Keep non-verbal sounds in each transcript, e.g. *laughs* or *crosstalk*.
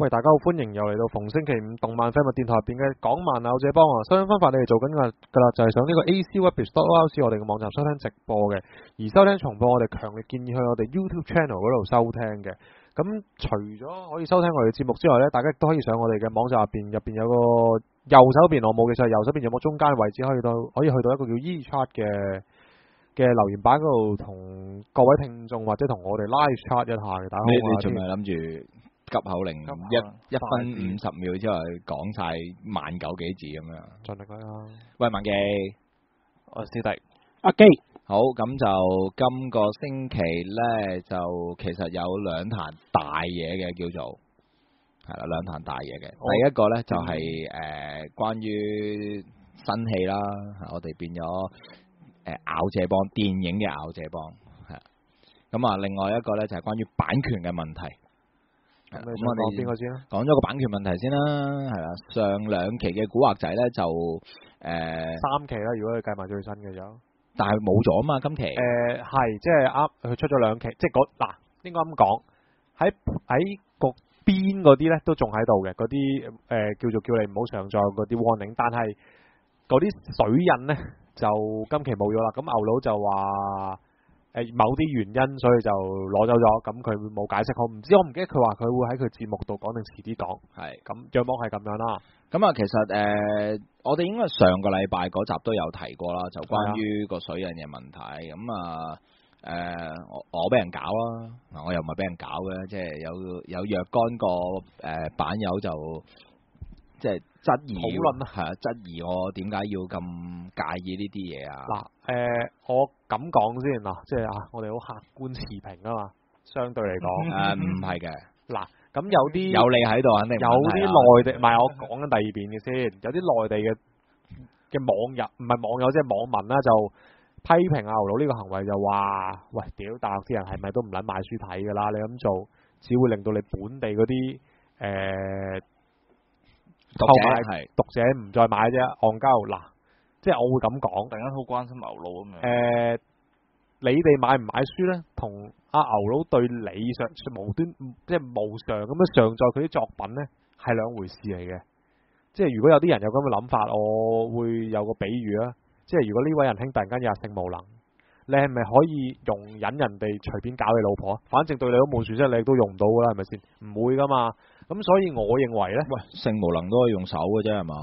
喂，大家好，歡迎又嚟到逢星期五動漫廢物電台入邊嘅港漫偶者幫啊！收聽方法你哋做緊嘅噶啦，就係上呢個 AC Webstore 我哋嘅網站收聽直播嘅，而收聽重播我哋強烈建議去我哋 YouTube Channel 嗰度收聽嘅。咁除咗可以收聽我哋嘅節目之外呢，大家亦都可以上我哋嘅網站入邊，入邊有個右手邊我冇記錯，右手邊有冇中間位置可以到可以去到一個叫 E Chat 嘅嘅留言板嗰度，同各位聽眾或者同我哋 live chat 一下嘅。大家好你你啊仲係諗住急口令急口一啊一分五十秒之後講晒萬九幾字咁樣？盡力啦。喂，文記，我師弟。阿基好咁就今個星期咧，就其實有兩壇大嘢嘅叫做係啦，兩壇大嘢嘅。好第一個咧，就係、誒、關於新戲啦，我哋變咗誒咬借幫電影嘅咬借幫係啦咁啊，另外一個咧，就係、關於版權嘅問題。咁我哋個先啦？講咗個版權問題先啦，係啦，上兩期嘅古惑仔咧，就誒、三期啦，如果你計埋最新嘅就，但係冇咗啊嘛，今期。係即係啱，佢出咗兩期，即係嗰嗱應該咁講，喺喺個邊嗰啲咧都仲喺度嘅，嗰啲誒叫做叫你唔好上載嗰啲 warning，但係嗰啲水印咧就今期冇咗啦。咁牛佬就話。誒某啲原因，所以就攞走咗，咁佢冇解釋好，唔知我唔記得佢話佢會喺佢節目度講定遲啲講，係咁約莫係咁樣啦。咁啊，其實誒、呃我哋應該上個禮拜嗰集都有提過啦，就關於個水印嘅問題。咁啊，誒、我我俾人搞啦，嗱我又唔係俾人搞嘅，即係有有若干個誒、版友就即係質疑討論啊係啊，質疑我點解要咁介意呢啲嘢啊？嗱，誒、我咁講先嗱，即係啊，我哋好客觀持平啊嘛，相對嚟講，*laughs* 誒唔係嘅，嗱，咁有啲有你喺度肯定有啲內地，唔係我講緊第二邊嘅先，有啲內地嘅嘅網友，唔係網友，即係網民啦，就批評阿牛佬呢個行為就話，喂，屌大陸啲人係咪都唔撚買書睇㗎啦？你咁做，只會令到你本地嗰啲誒讀者購買係讀者唔再買啫，戇鳩嗱，即係我會咁講。突然間好關心牛佬咁樣。誒、你哋買唔買書呢？同阿牛佬對你上無端即係無償咁樣上載佢啲作品呢，係兩回事嚟嘅。即係如果有啲人有咁嘅諗法，我會有個比喻啊。即係如果呢位仁兄突然間有性無能，你係咪可以容忍人哋隨便搞你老婆？反正對你都冇損失，你都用唔到噶啦，係咪先？唔會噶嘛。咁所以我認為呢，喂性無能都可以用手嘅啫係嘛？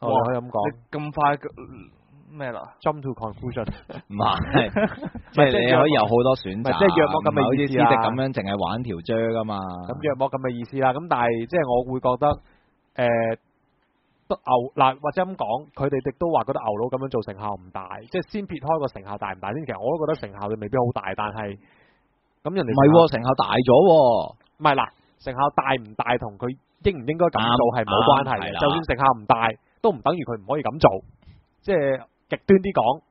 我哋可以咁講你咁快咩啦？，jump to conclusion。唔係，*laughs* 即係你可以有好多選擇，即係約莫咁嘅意思啊師弟咁樣淨係玩條啫噶嘛。咁約莫咁嘅意思啦。咁但係即係我會覺得誒，得牛嗱或者咁講，佢哋亦都話覺得牛佬咁樣做成效唔大，即係先撇開個成效大唔大先。其實我都覺得成效就未必好大，但係咁人哋唔係喎，成效大咗喎。唔係嗱，成效大唔大同佢應唔應該咁做係冇啱關係嘅。就算成效唔大，都唔等於佢唔可以咁做。即係極端啲講，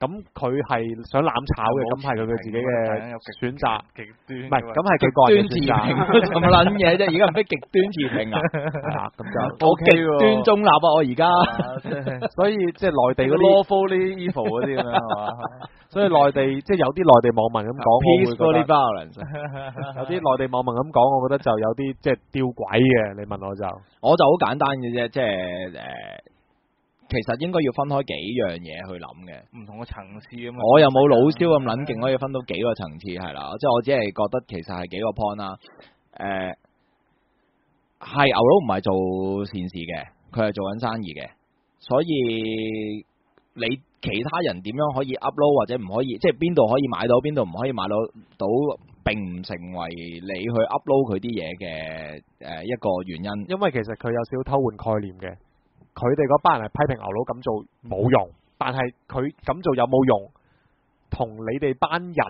咁佢係想攬炒嘅，咁係佢佢自己嘅選擇。極端。唔係，咁係佢個端人嘅選持平擇。*laughs* 咁撚嘢啫，而家唔俾極端持平啊！係啦，咁就。我極端中立啊！我而家 *laughs* 所以即係內地嗰啲，*laughs* lawful 呢 evil 嗰啲咁樣係嘛？所以內地即係有啲內地網民咁講，我會覺得 balance。有啲內地網民咁講，我覺得就有啲即係吊詭嘅。你問我就我就好簡單嘅啫，即係誒，其實應該要分開幾樣嘢去諗嘅。唔同嘅層次啊嘛。我又冇老蕭咁撚勁，可以分到幾個層次係啦，即係我只係覺得其實係幾個 point 啦。誒、係牛佬唔係做善事嘅，佢係做緊生意嘅，所以你其他人點樣可以 upload 或者唔可以，即係邊度可以買到，邊度唔可以買到到，並唔成為你去 upload 佢啲嘢嘅誒一個原因。因為其實佢有少少偷換概念嘅，佢哋嗰班人係批評牛佬咁做冇用，但係佢咁做有冇用，同你哋班人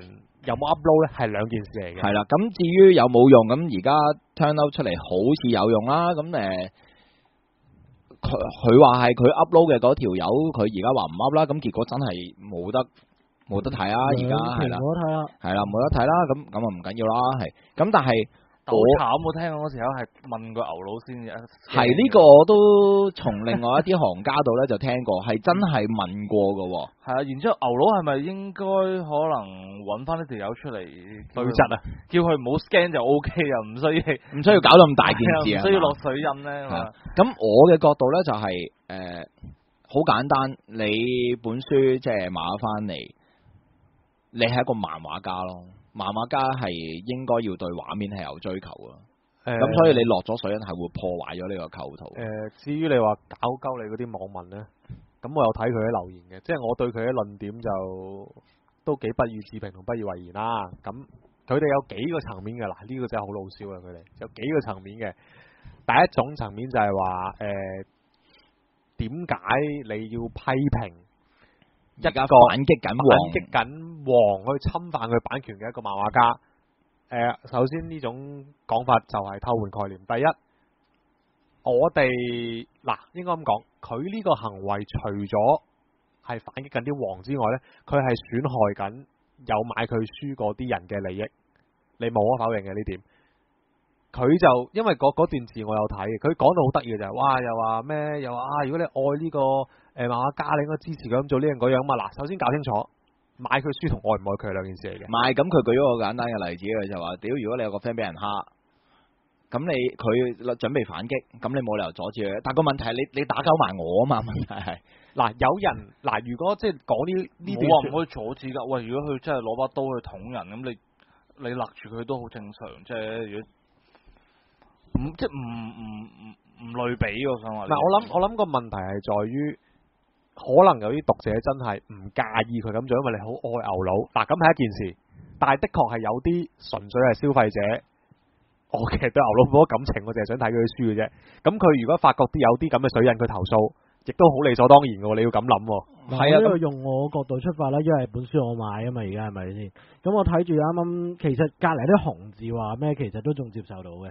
有冇 upload 咧係兩件事嚟嘅。係啦，咁至於有冇用，咁而家 turn out 出嚟好似有用啦，咁誒。佢佢話係佢 upload 嘅嗰條友，佢而家話唔 up 啦，咁結果真係冇得冇得睇啊！而家係啦，我睇啦。係啦，冇得睇啦，咁咁啊唔緊要啦，係咁，但係好我慘喎！聽講嗰時候係問個牛佬先嘅，係呢個我都從另外一啲行家度咧就聽過，係真係問過嘅喎。係啊，然之後牛佬係咪應該可能揾翻呢條友出嚟對質啊，叫佢唔好 scan 就 O K 啊，唔需要唔需要搞到咁大件事啊，*laughs* 唔需要落水印咧。咁我嘅角度咧就係誒好簡單，你本書即係買咗翻嚟，你係一個漫畫家咯。漫畫家係應該要對畫面係有追求啊。誒咁、所以你落咗水印係會破壞咗呢個構圖。誒、至於你話搞鳩你嗰啲網民咧，咁我有睇佢啲留言嘅，即係我對佢啲論點就都幾不予置評同不以為然啦。咁佢哋有幾個層面嘅，嗱呢、個真係好老少啊！佢哋有幾個層面嘅。第一種層面就係話誒，點、解你要批評一而家個反擊緊反黃擊緊黃去侵犯佢版權嘅一個漫畫家。誒、首先呢種講法就係偷換概念。第一，我哋嗱應該咁講，佢呢個行為除咗係反擊緊啲王之外呢，佢係損害緊有買佢書嗰啲人嘅利益。你無可否認嘅呢點。佢就因為嗰嗰段字我有睇，佢講到好得意嘅就係，哇又話咩又話啊，如果你愛呢、個誒漫畫家，你應該支持佢咁做呢樣嗰樣嘛。嗱，首先搞清楚買佢書同愛唔愛佢係兩件事嚟嘅唔。係咁，佢舉咗個簡單嘅例子，佢就話：屌，如果你有個 friend 俾人蝦，咁你佢準備反擊，咁你冇理由阻止佢。但個問題係你你打鳩埋我啊嘛，*laughs* 問題係嗱，有人嗱，如果即係講呢呢段冇話唔說可以阻止㗎。喂，如果佢真係攞把刀去捅人，咁你你勒住佢都好正常，即係如果唔即係唔唔唔唔類比，我想話。嗱，我諗我諗個問題係在於，可能有啲讀者真係唔介意佢咁做，因為你好愛牛佬。嗱，咁係一件事，但係的確係有啲純粹係消費者，我其實對牛佬冇乜感情，我淨係想睇佢啲書嘅啫。咁佢如果發覺啲有啲咁嘅水印，佢投訴，亦都好理所當然嘅喎。你要咁諗喎。係啊咁呢個用我角度出發啦，因為本書我買啊嘛，而家係咪先？咁我睇住啱啱，其實隔離啲紅字話咩，其實都仲接受到嘅。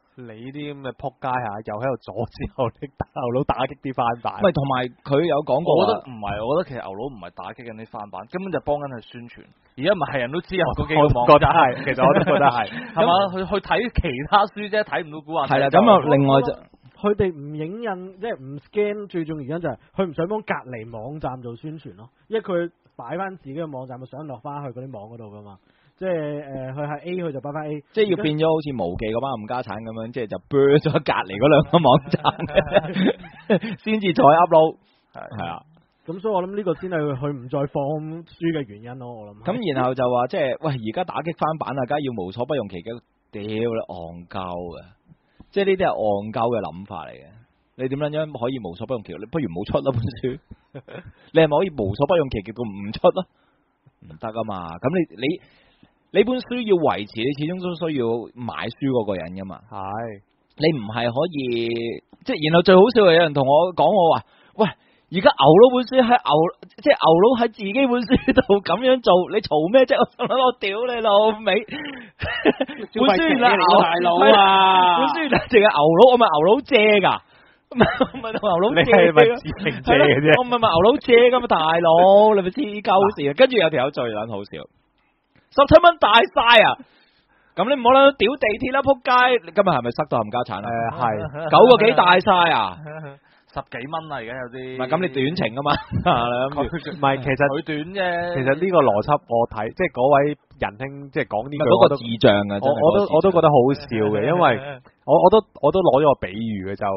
你啲咁嘅撲街嚇，又喺度阻止牛力打牛佬打擊啲翻版。喂，同埋佢有講過我覺得唔係，我覺得其實牛佬唔係打擊緊啲翻版，根本就幫緊佢宣傳。而家唔係係人都知有嗰幾個我網覺得係，其實我都覺得係。*laughs* 係嘛？去去睇其他書啫，睇唔到古惑仔。係啦，咁啊，另外就佢哋唔影印，即係唔 scan，最重要原因就係佢唔想幫隔離網站做宣傳咯，因為佢擺翻自己嘅網站，咪想落翻去嗰啲網嗰度噶嘛。即係誒，佢係 A，佢就擺翻 A。即係要變咗好似無記嗰班冚家產咁樣，即係就 burn 咗隔離嗰兩個網站，*laughs* 先至再 upload。係啊，咁所以我諗呢個先係佢唔再放書嘅原因咯。我諗。咁然後就話即係喂，而家打擊翻版啊，梗係要無所不用其極。屌你戇鳩嘅，即係呢啲係戇鳩嘅諗法嚟嘅。你點樣樣可以無所不用其極？你不如唔好出啦本書。*laughs* 你係咪可以無所不用其極到唔出咯？唔得啊嘛！咁你你你本書要維持，你始終都需要買書嗰個人噶嘛。係。你唔係可以即係，然後最好笑係有人同我講我話，喂，而家牛佬本書喺牛，即係牛佬喺自己本書度咁樣做，你嘈咩啫？我心諗我屌你老味，*laughs* 本書原來牛大佬啊本書原來淨係牛佬，我咪牛佬借㗎。*laughs* *laughs* 唔係我咪牛佬借嘅啫我唔係咪牛佬借噶嘛，大佬，你咪黐鳩線啊！跟住有條友最撚好笑，十七蚊大晒啊！咁你唔好諗屌地鐵啦，撲街！你今日係咪塞到冚家產啊？誒係。九個幾大晒啊！十幾蚊啊，而家有啲。唔係咁你短程啊嘛，*laughs* 你諗住唔係，其實佢短啫。其實呢個邏輯我睇，即係嗰位仁兄即係講呢句，嗰個我都智障啊！我我都我都覺得好笑嘅，因為我我都我都攞咗個比喻嘅就，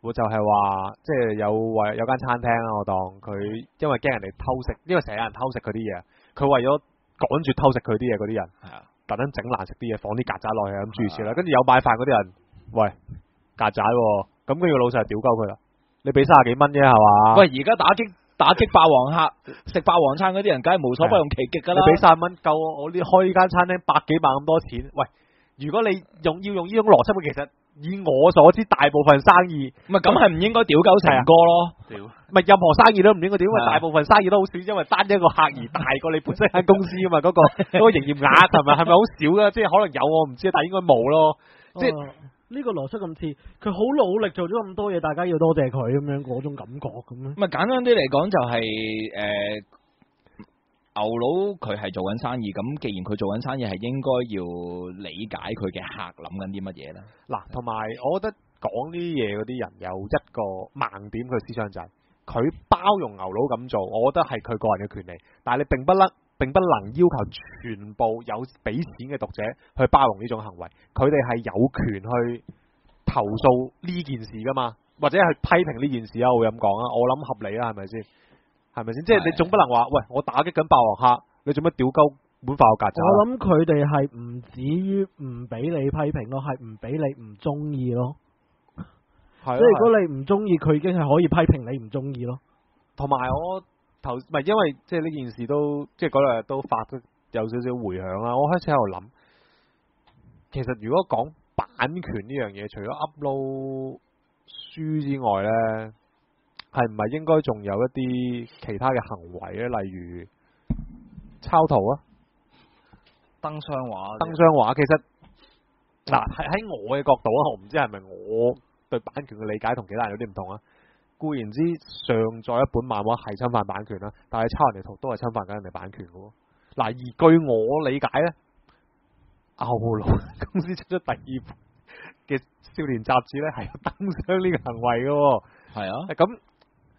我就係話即係有位有間餐廳啦，我當佢因為驚人哋偷食，因為成日有人偷食佢啲嘢，佢為咗趕住偷食佢啲嘢嗰啲人，係啊，特登整難食啲嘢，放啲曱甴落去咁諸如此類，跟住有買飯嗰啲人，喂曱甴喎，咁跟住個老細就屌鳩佢啦，你俾卅十幾蚊啫係嘛？喂，而家打擊打擊霸王客食霸王餐嗰啲人，梗係無所不用其極㗎啦。你俾卅十蚊夠我呢開呢間餐廳百幾萬咁多錢，喂！如果你用要用呢種邏輯，其實以我所知，大部分生意唔係咁係唔應該屌鳩成哥咯。屌，唔係任何生意都唔應該屌，因為係啊大部分生意都好少，因為單一個客而大過你本身間公司啊嘛，嗰、個 *laughs* 嗰個營業額係咪係咪好少啊？即係可能有我唔知，但係應該冇咯。即係哦呢個邏輯咁似，佢好努力做咗咁多嘢，大家要多謝佢咁樣嗰種感覺咁樣。咁啊簡單啲嚟講就係、誒、牛佬佢係做緊生意，咁既然佢做緊生意，係應該要理解佢嘅客諗緊啲乜嘢啦。嗱，同埋我覺得講呢啲嘢嗰啲人有一個盲點，佢思想就係、佢包容牛佬咁做，我覺得係佢個人嘅權利，但系你並不能并不能要求全部有俾錢嘅讀者去包容呢種行為，佢哋係有權去投訴呢件事噶嘛，或者係批評呢件事啊，我會咁講啊，我諗合理啦，係咪先？係咪先？即係你係總不能話，喂，我打擊緊霸王客，你做乜屌鳩本化學曱甴啊？我諗佢哋係唔止於唔俾你批評咯，係唔俾你唔中意咯。即係如果你唔中意，佢已經係可以批評你唔中意咯。同埋我頭唔係因為即係呢件事都即係嗰兩日都發咗有少少回響啦。我開始喺度諗，其實如果講版權呢樣嘢，除咗 upload 書之外呢，係唔係應該仲有一啲其他嘅行為咧？例如抄圖啊、登雙畫，登雙畫。其實嗱喺喺我嘅角度啊，我唔知係咪我對版權嘅理解同其他人有啲唔同啊。固然之上載一本漫畫係侵犯版權啦，但係抄人哋圖都係侵犯緊人哋版權嘅喎。嗱，而據我理解咧，牛佬公司出咗第二本嘅少年雜誌咧，係有登上呢個行為嘅喎。係啊，咁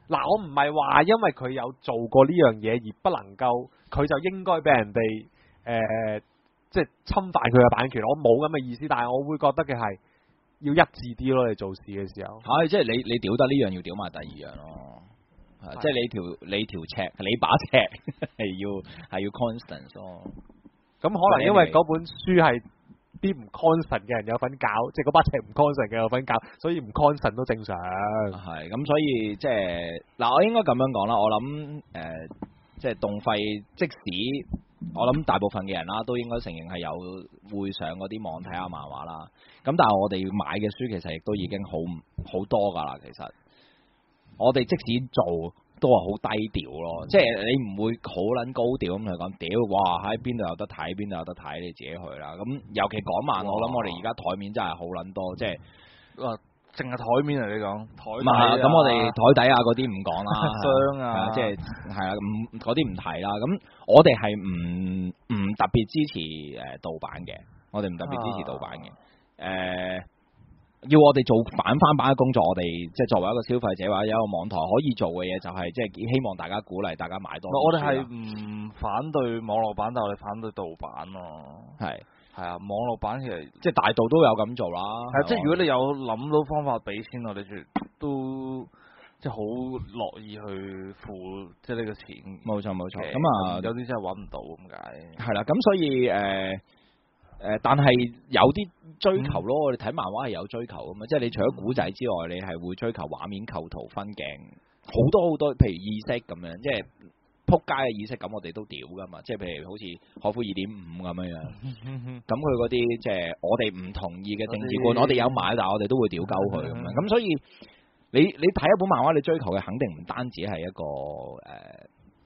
嗱，我唔係話因為佢有做過呢樣嘢而不能夠，佢就應該俾人哋誒、呃即係侵犯佢嘅版權。我冇咁嘅意思，但係我會覺得嘅係要一致啲咯。你做事嘅時候，係即係你你屌得呢樣要屌埋第二樣咯。即係你條你條尺，你把尺 *laughs* 係要係要 constant 咯。咁可能因為嗰本書係啲唔 constant 嘅人有份搞，即係嗰把尺唔 constant 嘅有份搞，所以唔 constant 都正常。係咁，所以即係嗱，我應該咁樣講啦。我諗誒、呃即係動費，即使我諗大部分嘅人啦，都應該承認係有會上嗰啲網睇下漫畫啦。咁但係我哋買嘅書其實亦都已經好唔好多㗎啦。其實我哋即使做都係好低調咯，即係你唔會好撚高調咁去講，屌哇喺邊度有得睇，邊度有得睇，你自己去啦。咁尤其港漫，我諗我哋而家台面真係好撚多，即係。哇，淨係台面啊！你講台唔係，咁我哋台底啊嗰啲唔講啦，*laughs* 箱啊即係係啊，唔嗰啲唔提啦。咁我哋係唔唔特別支持誒盜版嘅，我哋唔特別支持盜版嘅。誒、要我哋做反翻版嘅工作，我哋即係作為一個消費者或者一個網台可以做嘅嘢，就係即係希望大家鼓勵大家買多我哋係唔反對網絡版，但係我哋反對盜版咯。係係啊，網絡版其實即係大道都有咁做啦。係啊，即係如果你有諗到方法俾錢我哋，絕都即係好樂意去付即係呢個錢。冇錯冇錯，咁啊有啲真係揾唔到咁解。係啦，咁所以誒誒、呃但係有啲追求咯。我哋睇漫畫係有追求噶嘛，即係你除咗古仔之外，你係會追求畫面構圖、分鏡，好多好多，譬如意識咁樣，即係撲街嘅意識咁，我哋都屌噶嘛。即係譬如好似可夫二點五咁樣樣，*laughs* 咁佢嗰啲即係我哋唔同意嘅政治觀，我哋有買，但係我哋都會屌鳩佢咁樣。咁所以你你睇一本漫畫，你追求嘅肯定唔單止係一個誒、呃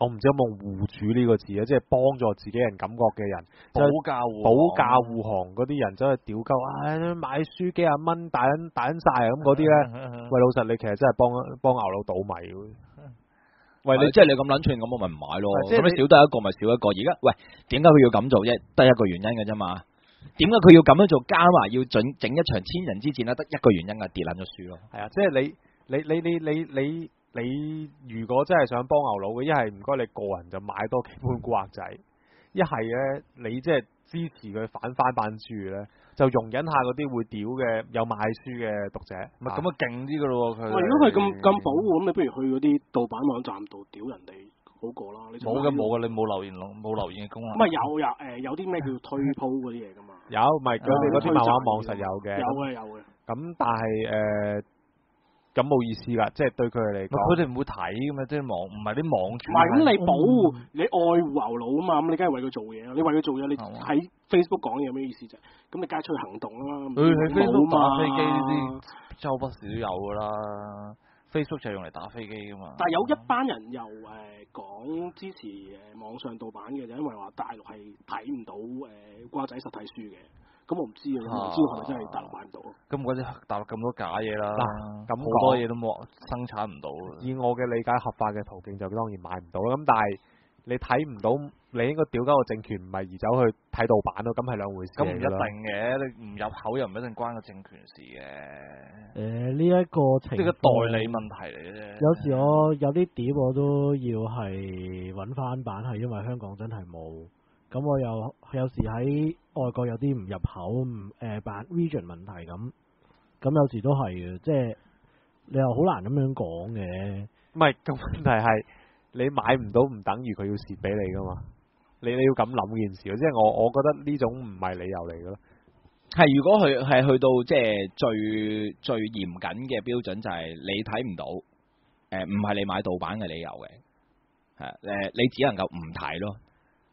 我唔知有冇用護主呢個字啊，即係幫助自己人感覺嘅人，保駕護保駕護航嗰啲人走去屌鳩，唉、買書幾廿蚊，大撚大撚晒啊咁嗰啲咧，*laughs* 喂老實你其實真係幫幫牛佬倒米喎。*laughs* 喂，你即係你咁撚串，咁我咪唔買咯。咁你少得一個咪少一個。而家喂，點解佢要咁做啫？得一個原因嘅啫嘛。點解佢要咁樣做？加埋要整整一場千人之戰咧，得一個原因啊，跌撚咗輸咯。係啊，即係你你你你你你你如果真係想幫牛佬嘅，一係唔該你個人就買多幾本古惑仔，一係咧你即係支持佢反翻版書咧，就容忍下嗰啲會屌嘅有買書嘅讀者。唔係咁啊，勁啲噶咯佢。喂，如果佢咁咁保護，咁你不如去嗰啲盜版網站度屌人哋好過啦。你冇嘅冇嘅，你冇留言咯，冇留言嘅功能。唔係有有誒有啲咩叫 *laughs* 推鋪嗰啲嘢噶嘛？有，咪佢哋嗰啲漫畫網實有嘅。有嘅有嘅。咁但係誒咁冇意思㗎，即係對佢哋嚟佢，哋唔會睇㗎嘛，即係網唔係啲網主。唔係咁你保護你愛護牛佬啊嘛，咁你梗係為佢做嘢啦。你為佢做嘢，你喺 Facebook 講嘢有咩意思啫？咁你梗係出去行動啦。佢喺 Facebook 冇嘛打飛機呢啲周不時都有噶啦。Facebook 就係用嚟打飛機噶嘛。但係有一班人又誒、講支持誒、網上盜版嘅，就因為話大陸係睇唔到誒、瓜仔實體書嘅。咁我唔知啊，我唔知道係咪真係大陸買唔到啊？咁嗰啲大陸咁多假嘢啦，咁好多嘢都冇生產唔到。以我嘅理解，合法嘅途徑就當然買唔到啦。咁但係你睇唔到，你應該屌鳩個政權，唔係移走去睇盜版咯，咁係兩回事咁唔一。定嘅，你唔入口又唔一定關個政權事嘅，誒呢一個情即係個代理問題嚟嘅啫。有時我有啲碟我都要係揾翻版，係因為香港真係冇。咁我又有時喺外國有啲唔入口，唔誒版 region 問題咁，咁有時都係嘅，即係你又好難咁樣講嘅。唔係，咁問題係你買唔到，唔等於佢要蝕俾你噶嘛？你你要咁諗件事，即係我我覺得呢種唔係理由嚟嘅咯。係如果佢係去到即係最最嚴謹嘅標準，就係你睇唔到，誒唔係你買盜版嘅理由嘅，係誒你只能夠唔睇咯，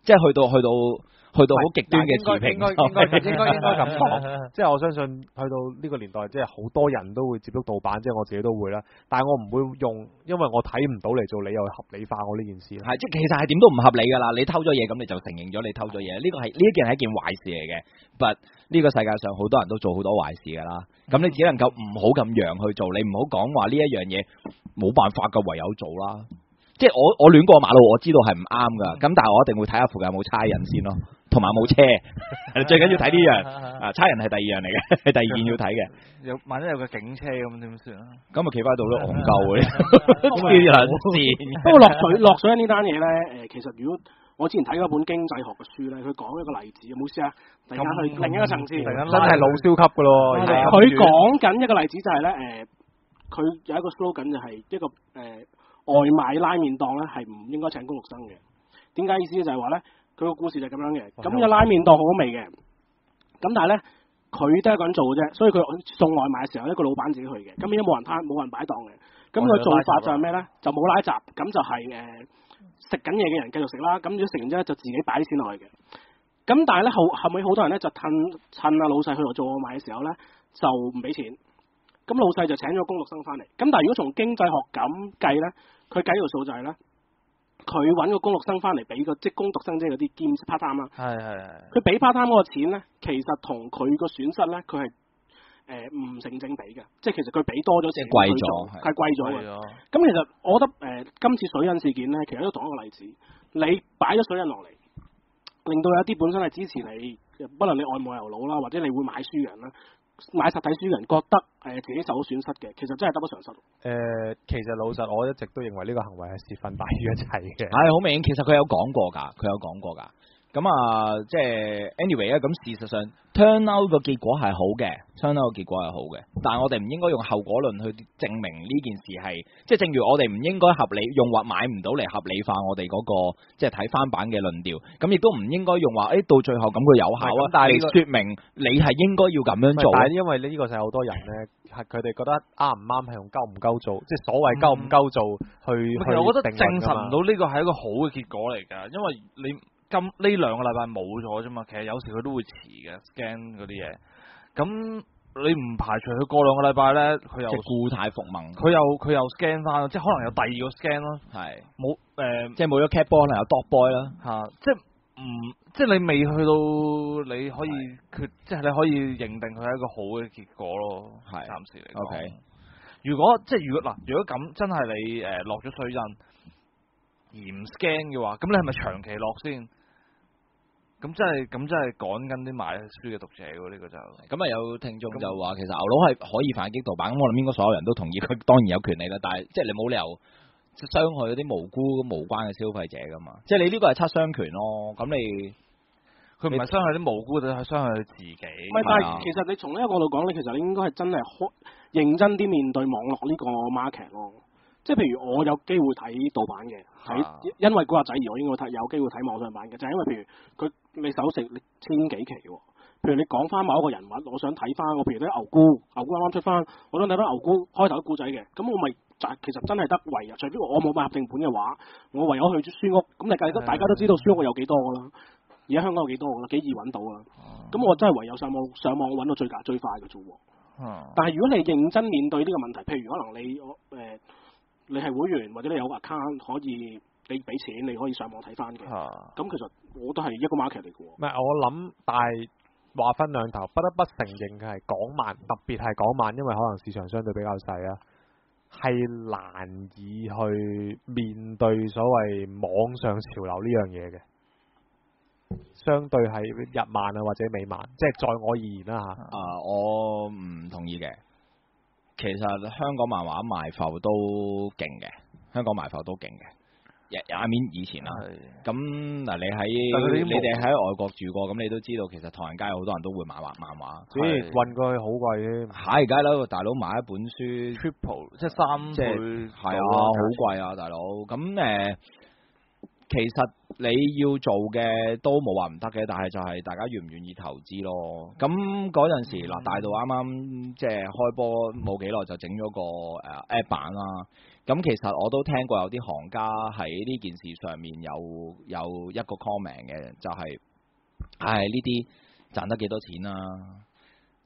即係去到去到去到好極端嘅持平，應該應該 *laughs* 應該應該咁講，*laughs* 即係我相信去到呢個年代，即係好多人都會接觸盜版，即係我自己都會啦。但係我唔會用，因為我睇唔到嚟做理由去合理化我呢件事啦。係即係其實係點都唔合理㗎啦！你偷咗嘢，咁你就承認咗你偷咗嘢，呢個係呢一件係一件壞事嚟嘅。But 呢個世界上好多人都做好多壞事㗎啦，咁你只能夠唔好咁樣去做，你唔好講話呢一樣嘢冇辦法㗎，唯有做啦。即係我我亂過馬路，我知道係唔啱㗎，咁但係我一定會睇下附近有冇差人先咯，同埋冇車，*laughs* 最緊要睇呢樣。*laughs* 啊，差人係第二樣嚟嘅，係 *laughs* 第二件要睇嘅。有萬一有個警車咁點算啊？咁啊，企翻度都戇鳩嘅，黐撚線。不過落水落水呢單嘢咧，誒、其實如果我之前睇嗰本經濟學嘅書咧，佢講一個例子，有冇試啊？突然間去另一個層次，真係老燒級噶咯，佢講緊一個例子就係咧，誒、佢有一個 slogan 就係一個誒、外賣拉麵檔咧係唔應該請工讀生嘅。點解意思咧？就係話咧，佢個故事就係咁樣嘅。咁嘅拉麵檔好好味嘅，咁但係咧佢得一個人做嘅啫，所以佢送外賣嘅時候，一個老闆自己去嘅。咁而家冇人攤，冇人擺檔嘅。咁個做法就係咩咧？就冇拉閘，咁就係、誒、食緊嘢嘅人繼續食啦。咁如果食完之後就自己擺啲錢落去嘅。咁但係咧後後尾好多人咧就趁趁阿老細去度做外賣嘅時候咧就唔俾錢。咁老細就請咗工讀生翻嚟。咁但係如果從經濟學咁計咧，佢計條數就係咧，佢揾個工讀生翻嚟俾個即係工讀生即係嗰啲兼 part time 啦。係係係。佢俾 part time 嗰個錢咧，其實同佢個損失咧，佢係誒唔成正比嘅，即係其實佢俾多咗錢即係貴咗佢做係係貴咗嘅。咁其實我覺得誒、呃今次水印事件咧，其實都同一個例子。你擺咗水印落嚟，令到有啲本身係支持你，不論你愛慕牛佬啦，或者你會買書人啦，買實體書嘅人覺得誒、呃自己受到損失嘅，其實真係得不償失。誒，其實老實我一直都認為呢個行為係泄憤大於一切嘅。係好明顯，其實佢有講過㗎，佢有講過㗎。咁啊，即系 anyway 啊，咁事实上 turn out 个结果系好嘅，turn out 个结果系好嘅。但系我哋唔应该用后果论去证明呢件事系，即系正如我哋唔应该合理用或买唔到嚟合理化我哋嗰、個即系睇翻版嘅论调。咁亦都唔应该用話誒、到最后咁佢有效啊但係嚟呢個説明你系应该要咁样做。但係因为呢个世界好多人咧，係佢哋觉得啱唔啱系用够唔够做，即系所谓够唔够做去去其實我覺得定論證實唔到呢个系一个好嘅结果嚟㗎，因为你今呢兩個禮拜冇咗啫嘛，其實有時佢都會遲嘅 scan 嗰啲嘢，咁你唔排除佢過兩個禮拜咧，佢又即係固態復萌，佢又佢又 scan 翻，即係可能有第二個 scan 咯，係。冇誒即係冇咗 cat boy 啦，有 dog boy 啦。嚇，即係唔即係你未去到你可以決，即係你可以認定佢係一個好嘅結果咯，係。暫時嚟講。OK 如果即係如果嗱，如果咁真係你誒落咗水印而唔 scan 嘅話，咁你係咪長期落先？咁真係咁真係趕緊啲買書嘅讀者喎，呢、個就咁啊有聽眾就話其實牛佬係可以反擊盜版，咁我諗應該所有人都同意佢當然有權利啦，但係即係你冇理由傷害嗰啲無辜無關嘅消費者噶嘛，即係你呢個係七傷拳咯，咁你佢唔係傷害啲無辜就，係傷害佢自己。唔係，但係其實你從呢一個角度講，你其實你應該係真係開認真啲面對網絡呢個 market 咯。即係譬如我有機會睇盜版嘅，睇、啊因為古惑仔而我應該睇有機會睇網上版嘅，就係、因為譬如佢你手食千幾期喎，譬如你講翻某一個人物，我想睇翻我，譬如咧牛姑，牛姑啱啱出翻，我想睇翻牛姑開頭嘅故仔嘅，咁我咪就其實真係得唯有，除非我冇買合訂本嘅話，我唯有去書屋，咁你計都大家都知道書屋有幾多噶啦，而家香港有幾多噶啦，幾易揾到啊，咁我真係唯有上網上網揾到最價最快嘅啫喎。嗯但係如果你認真面對呢個問題，譬如可能你我誒、你係會員或者你有 account 可以你俾錢你可以上網睇翻嘅，咁、啊其實我都係一個 market 嚟嘅喎。唔係我諗，但係話分兩頭，不得不承認嘅係港漫，特別係港漫，因為可能市場相對比較細啊，係難以去面對所謂網上潮流呢樣嘢嘅。相對係日漫啊或者美漫，即係在我而言啦嚇。啊，我唔同意嘅。其實香港漫畫賣埠都勁嘅，香港賣埠都勁嘅。也也面以前啦，咁嗱你喺你哋喺外國住過，咁你都知道其實唐人街好多人都會買畫漫畫。所以運過去好貴添。係梗係啦，大佬買一本書 triple 即係三倍係啊，好貴啊，大佬。咁誒、呃其實你要做嘅都冇話唔得嘅，但係就係大家願唔願意投資咯。咁嗰陣時嗱，大到啱啱即係開波冇幾耐就整咗個誒 App 版啦。咁其實我都聽過有啲行家喺呢件事上面有有一個 comment 嘅，就係唉呢啲賺得幾多錢啊？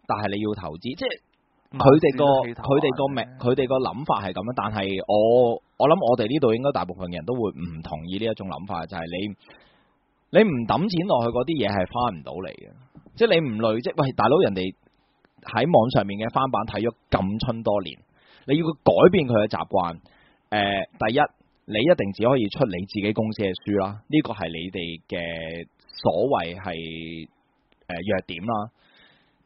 但係你要投資，即係。佢哋個佢哋個名佢哋個諗法係咁樣，但係我我諗我哋呢度應該大部分嘅人都會唔同意呢一種諗法，就係、你你唔抌錢落去嗰啲嘢係翻唔到嚟嘅，即係你唔累積。喂，大佬人哋喺網上面嘅翻版睇咗咁春多年，你要佢改變佢嘅習慣。誒、第一你一定只可以出你自己公司嘅書啦，呢個係你哋嘅所謂係誒弱點啦。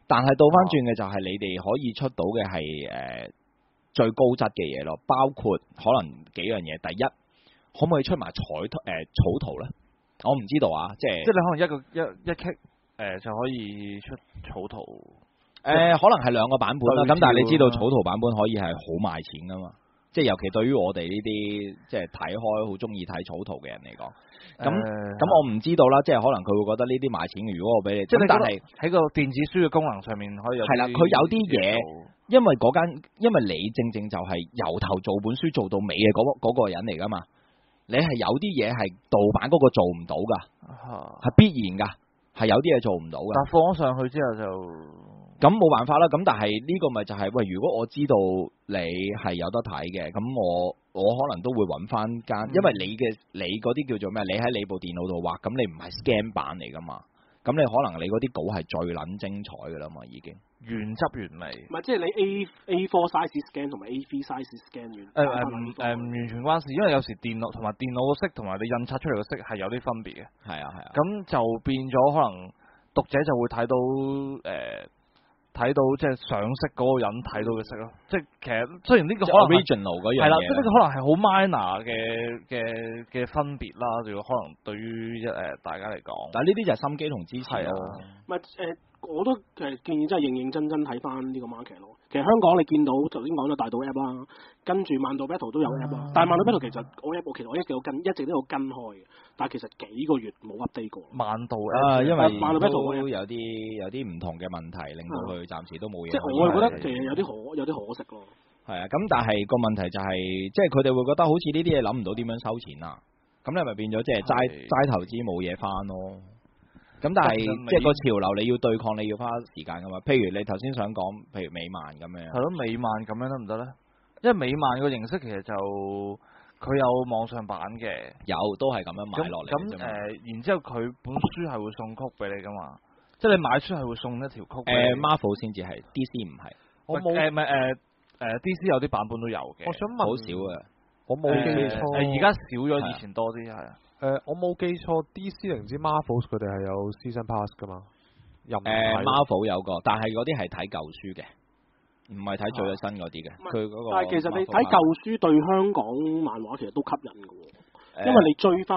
但係倒翻轉嘅就係你哋可以出到嘅係誒最高質嘅嘢咯，包括可能幾樣嘢。第一，可唔可以出埋彩诶、呃、草圖咧？我唔知道啊，即係即系你可能一個一一 K 誒就可以出草圖，誒、可能係兩個版本啦。咁但係你知道草圖版本可以係好賣錢噶嘛？即係尤其對於我哋呢啲即係睇開好中意睇草圖嘅人嚟講，咁誒咁、我唔知道啦。即係可能佢會覺得呢啲賣錢嘅，如果我俾你，咁但係喺個電子書嘅功能上面可以有係啦佢有啲嘢因為嗰間，因為你正正就係由頭做本書做到尾嘅嗰、個嗰個人嚟噶嘛，你係有啲嘢係盜版嗰個做唔到噶，嚇係必然噶，係有啲嘢做唔到噶。但放咗上去之後就咁冇辦法啦。咁但係呢個咪就係、喂，如果我知道你係有得睇嘅，咁我我可能都會揾翻間，因為你嘅你嗰啲叫做咩？你喺你部電腦度畫，咁你唔係 scan 版嚟噶嘛？咁你可能你嗰啲稿係最撚精彩噶啦嘛，已經。原汁原味。唔係即係你 A A four size scan 同埋 A three size scan 完。誒誒唔誒唔完全關事，因為有時電腦同埋電腦嘅色同埋你印刷出嚟嘅色係有啲分別嘅，係啊係啊。咁就變咗可能讀者就會睇到誒睇、到即係上色嗰個人睇到嘅色咯，即係其實雖然呢個可能係 original 嗰樣係啦，即係呢個可能係好 minor 嘅嘅嘅分別啦，仲要可能對於一誒大家嚟講，但係呢啲就係心機同支持係啊。咯。唔係誒，我都其實建議真係認認真真睇翻呢個 market 咯。其實香港你見到頭先講咗大島 app 啦，跟住萬道 battle 都有 app 啦，但係萬道 battle 其實我 app 其實我一直有跟一直都有跟開嘅，但係其實幾個月冇 update 過。萬道啊，因為萬路 battle 都有啲有啲唔同嘅問題，令到佢暫時都冇嘢即係我係覺得其實有啲可有啲可惜咯。係啊，咁但係個問題就係、即係佢哋會覺得好似呢啲嘢諗唔到點樣收錢啊，咁你咪變咗即係齋係齋投資冇嘢翻咯。咁但係即係個潮流你要對抗，你要花時間噶嘛。譬如你頭先想講，譬如美漫咁樣，係咯，美漫咁樣得唔得咧？因為美漫個形式其實就佢有網上版嘅，有都係咁樣咁買落嚟咁誒嘅啫嘛。，然之後佢本書係會送曲俾你噶嘛，即係你買書係會送一條曲俾誒你。Marvel 先至係，DC 唔係，我冇，誒唔係誒誒 DC 有啲版本都有嘅。我想問，好少嘅。我冇記誒錯，誒而家少咗，以前多啲係啊。誒，我冇記錯，DC 定唔知 Marvel 佢哋係有 season pass 噶嘛？又唔誒 Marvel 有個，但係嗰啲係睇舊書嘅，唔係睇最新嗰啲嘅。佢嗰個但係其實你睇舊書對香港漫畫其實都吸引嘅喎，因為你追翻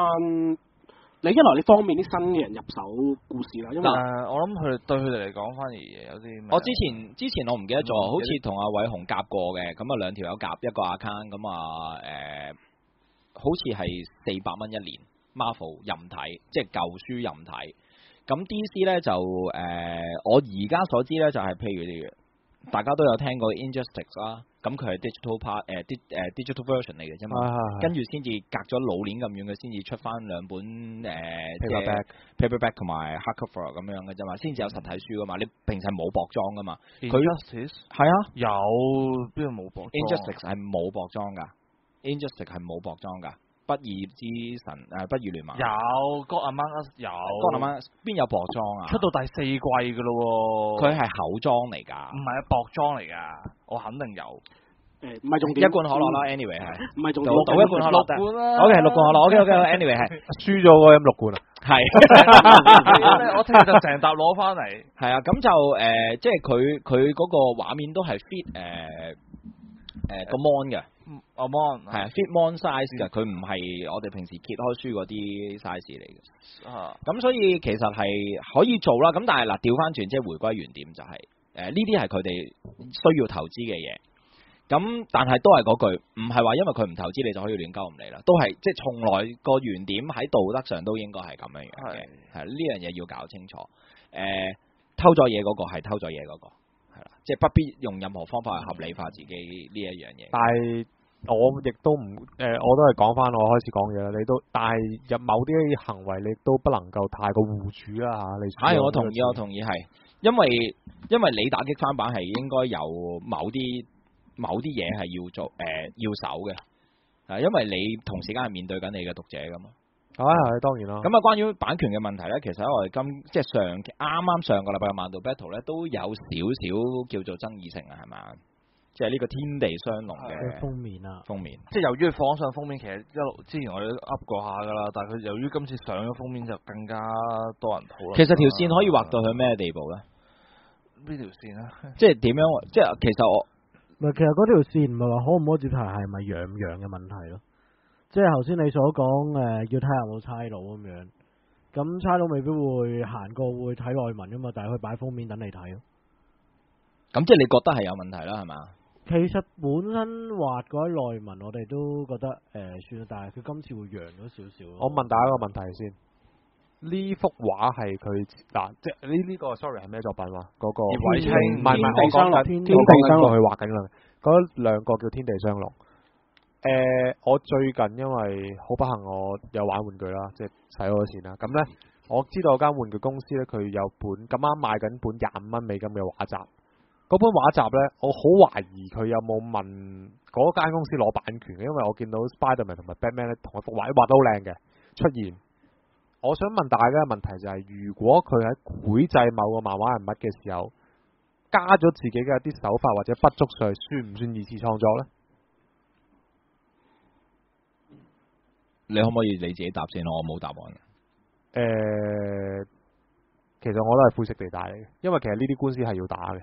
你一來你方便啲新嘅人入手故事啦，因為誒，我諗佢哋對佢哋嚟講，反而有啲。我之前之前我唔記得咗，嗯好似同阿偉雄夾過嘅，咁啊兩條友夾一個 account，咁啊誒，好似係四百蚊一年，Marvel 任睇，即係舊書任睇。咁 DC 咧就誒、呃我而家所知咧就係、譬如大家都有聽過 Injustice 啦，咁佢係 digital part 誒、啲誒 digital version 嚟嘅啫嘛。啊跟住先至隔咗老年咁遠佢，先至出翻兩本誒、即係 paperback paperback 同埋 hardcover 咁樣嘅啫嘛，先至有實體書噶嘛。你平時係冇薄裝噶嘛？佢 Injustice 係啊有邊度冇薄裝，Injustice 係冇薄裝噶，Injustice 係冇薄裝噶。不義之神誒、不義聯盟，有 God Among Us 有，嗰諗下邊有薄裝啊？出到第四季噶咯喎，佢係厚裝嚟㗎。唔，係啊薄裝嚟噶，我肯定有。誒唔係重點，一罐可樂啦，anyway 係。唔係重點，倒倒一罐可樂得。六罐啦。OK，六罐可樂，OK OK anyway 係。輸咗喎飲六罐啊！係。*laughs* 我聽日就成沓攞翻嚟，係啊，咁就誒、呃即係佢佢嗰個畫面都係 fit 誒、誒個 mon 嘅，阿 Mon 係啊 fit mon size 嘅，佢唔係我哋平時揭開書嗰啲 size 嚟嘅。啊咁所以其實係可以做啦，咁但係嗱調翻轉，即係回歸原點就係誒呢啲係佢哋需要投資嘅嘢。咁但係都係嗰句，唔係話因為佢唔投資你就可以亂鳩唔理啦，都係即係從來個原點喺道德上都應該係咁樣樣嘅，係呢樣嘢要搞清楚。誒、偷咗嘢嗰個係偷咗嘢嗰個，係啦，即係不必用任何方法去合理化自己呢一樣嘢。但係我亦都唔誒、我都係講翻我開始講嘢啦。你都，但係入某啲行為你都不能夠太過互主啦嚇。你係，我同意，我同意係，因為因為你打擊翻版係應該有某啲某啲嘢係要做誒、要守嘅，係因為你同時間係面對緊你嘅讀者噶嘛。係係當然啦。咁啊，關於版權嘅問題咧，其實喺我哋今即係上啱啱上個禮拜嘅萬度 battle 咧，都有少少叫做爭議性啊，係嘛？即係呢個天地雙龍嘅嘅封面啊，封面。即係由於佢放上封面，其實一路之前我哋都噏過下噶啦，但係佢由於今次上咗封面就更加多人討論。其實條線可以畫到去咩地步咧？呢條線啊？*laughs* 即係點樣？即係其實我唔係，其實嗰條線唔係話可唔可以接受，係咪樣唔樣嘅問題咯。即係頭先你所講誒、要睇下有冇差佬咁樣，咁差佬未必會行過會睇內文噶嘛，但係佢擺封面等你睇咯。咁即係你覺得係有問題啦，係嘛？其實本身畫嗰啲內文，我哋都覺得誒、算啦，但係佢今次會揚咗少少。我問大家一個問題先，呢幅畫係佢嗱，即係呢呢個 sorry 係咩作品話？嗰、個葉偉清唔係唔係，天地雙龍我講緊天地雙龍去畫緊啦。嗰兩個叫天地雙龍。誒、我最近因為好不幸，我有玩玩具啦，即係使咗錢啦。咁咧，我知道有間玩具公司咧，佢有本咁啱賣緊本廿五蚊美金嘅畫集。嗰本畫集咧，我好懷疑佢有冇問嗰間公司攞版權嘅，因為我見到 Spiderman 同埋 Batman 咧同一幅畫畫得好靚嘅出現。我想問大家嘅問題就係、如果佢喺繪製某個漫畫人物嘅時候，加咗自己嘅一啲手法或者不足上去，算唔算二次創作呢？你可唔可以你自己答先？我冇答案。誒、其實我都係灰色地帶嚟嘅，因為其實呢啲官司係要打嘅，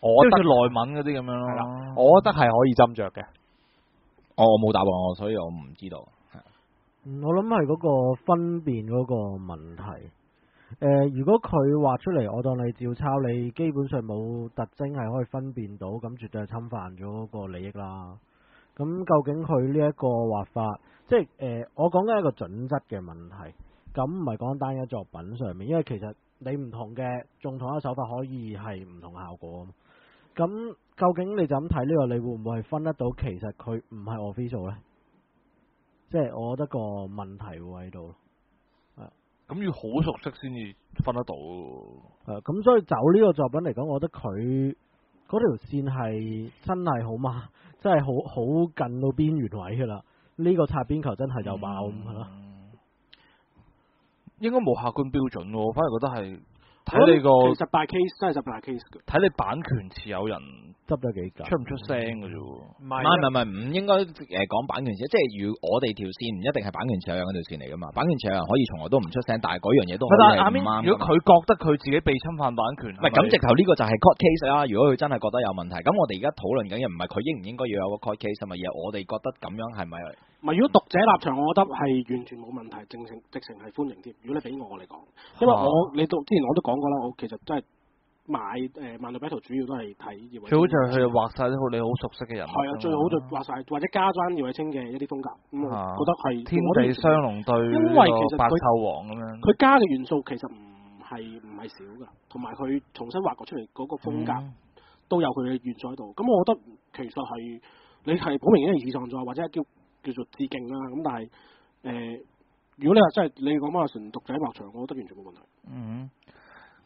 我覺得即係內文嗰啲咁樣係咯。我覺得係可以斟酌嘅。我我冇答案，我所以我唔知道。嗯我諗係嗰個分辨嗰個問題。誒、如果佢畫出嚟，我當你照抄，你基本上冇特徵係可以分辨到，咁絕對係侵犯咗嗰個利益啦。咁究竟佢呢一個畫法，即係誒、我講緊一個準則嘅問題，咁唔係講單一作品上面，因為其實你唔同嘅用同一手法可以係唔同效果啊嘛。咁究竟你就咁睇呢個，你會唔會係分得到其實佢唔係 official 呢？即係我覺得個問題會喺度咯。咁要好熟悉先至分得到。誒咁、所以走呢個作品嚟講，我覺得佢嗰條線係真係好嘛，真係好好近到邊緣位噶啦。呢、個擦邊球真係就爆咁係咯。嗯應該冇客觀標準喎，反而覺得係我諗睇你個其實 by case 真係十八 case 嘅。睇你版權持有人執得幾嚿。出唔出聲嘅啫喎。唔唔係唔係唔係唔應該誒講版權持有，即係如我哋條線唔一定係版權持有人嗰條線嚟噶嘛，版權持有人可以從來都唔出聲，但係嗰樣嘢都可以但係係 I 唔啱。如果佢覺得佢自己被侵犯版權，唔係咁，直頭呢個就係 court case 啦。如果佢真係覺得有問題，咁我哋而家討論緊嘅唔係佢應唔應該要有個 court case 啊嘛，而係我哋覺得咁樣係咪唔係，如果讀者立場，我覺得係完全冇問題，直情直情係歡迎添。如果你俾我嚟講，因為我你到之前我都講過啦，我其實真係買誒萬代 battle 主要都係睇葉偉清。最好就係佢哋畫晒啲好你好熟悉嘅人物。係啊，最好就畫晒或者加翻葉偉清嘅一啲風格，咁我啊覺得係天地雙龍對因為其實佢呢個百獸王咁樣。佢加嘅元素其實唔係唔係少㗎，同埋佢重新畫過出嚟嗰個風格。嗯都有佢嘅元素喺度。咁我覺得其實係你係好明顯係二次創作，或者叫叫做致敬啦。咁但係誒、呃如果你話真係你講翻純獨仔立場，我覺得完全冇問題。嗯，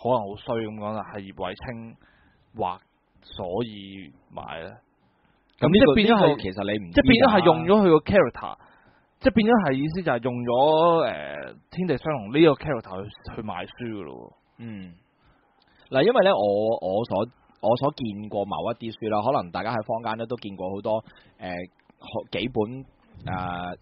可能好衰咁講啦，係葉偉清畫所以買咧。咁呢個即係變咗係其實你唔即係變咗係用咗咗佢個 character，即係變咗係意思就係用咗誒、呃天地雙龍呢個 character 去去賣書噶咯。嗯。嗱，因為咧我我所我所見過某一啲書啦，可能大家喺坊間咧都見過好多誒、呃幾本誒、呃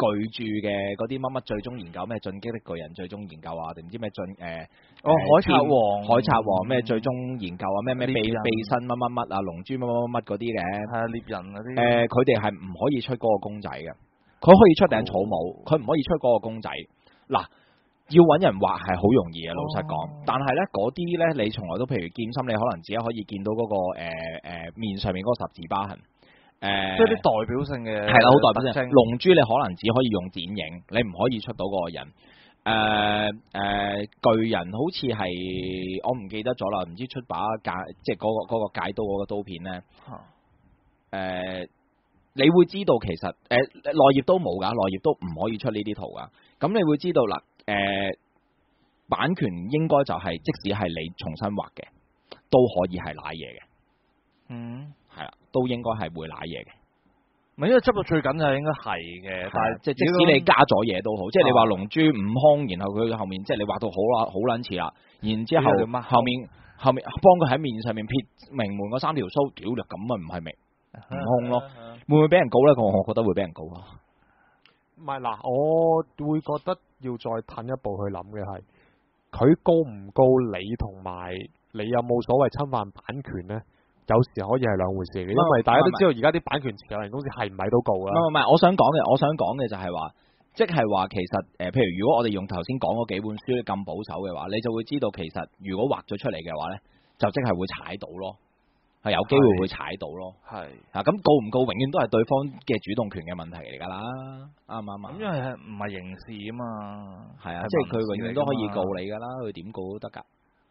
巨著嘅嗰啲乜乜最終研究咩進擊的巨人最終研究啊，定唔知咩進誒哦海賊王海賊王咩最終研究啊，咩咩秘秘身乜乜乜啊，龍珠乜乜乜乜嗰啲嘅。喎，係啊獵人嗰啲誒，佢哋係唔可以出嗰個公仔嘅，佢可以出頂草帽，佢唔可以出嗰個公仔。嗱，要揾人畫係好容易嘅，老實講。哦但係咧嗰啲咧，你從來都譬如劍心，你可能只係可以見到嗰、個誒誒、面上面嗰個十字疤痕。誒、即係啲代表性嘅係啦，好代表性。特徵龍珠你可能只可以用剪影，你唔可以出到嗰個人。誒、誒、巨人好似係我唔記得咗啦，唔知出把戒即係嗰、個嗰、個戒刀嗰個刀片咧。啊誒、你會知道其實誒、內頁都冇㗎，內頁都唔可以出呢啲圖㗎。咁你會知道啦，誒、版權應該就係、即使係你重新畫嘅，都可以係賴嘢嘅，嗯，都應該係會賴嘢嘅。唔係因為執到最緊就應該係嘅，但係即係即使你加咗嘢都好，即係你話龍珠悟空，然後佢後面即係你畫到好啦好撚似啦，然之後呢個叫乜後面後面幫佢喺面上面撇名門嗰三條須，屌你咁啊唔係明悟空咯，會唔會俾人告咧？我我覺得會俾人告咯。唔係嗱，我會覺得要再褪一步去諗嘅係，佢告唔告你同埋你有冇所謂侵犯版權呢？有時可以係兩回事嘅，因為大家都知道而家啲版權持有人公司係唔係都告啦。唔係唔係，我想講嘅，我想講嘅就係話，即係話其實誒、呃譬如如果我哋用頭先講嗰幾本書咁保守嘅話，你就會知道其實如果畫咗出嚟嘅話咧，就即係會踩到咯，係有機會會踩到咯。係啊，咁告唔告永遠都係對方嘅主動權嘅問題嚟㗎啦，啱唔啱啊？咁因為係唔係刑事啊嘛，係啊，即係佢永遠都可以告你㗎啦，佢點告都得㗎。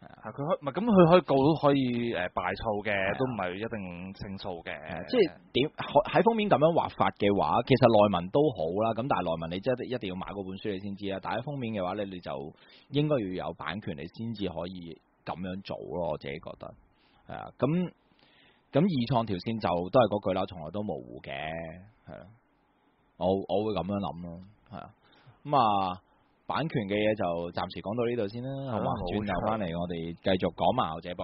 係佢可唔係咁佢可以告都可以誒敗訴嘅，啊都唔係一定勝訴嘅，即係點喺封面咁樣畫法嘅話，其實內文都好啦。咁但係內文你真係一定要買嗰本書你先知啦。但係喺封面嘅話咧，你就應該要有版權，你先至可以咁樣做咯。我自己覺得係啊。咁咁二創條線就都係嗰句啦，從來都模糊嘅，係啊。我我會咁樣諗咯，係啊。咁啊，版权嘅嘢就暫時講到呢度先啦，好嘛？啊冇錯轉頭翻嚟，我哋繼續講埋後者噃。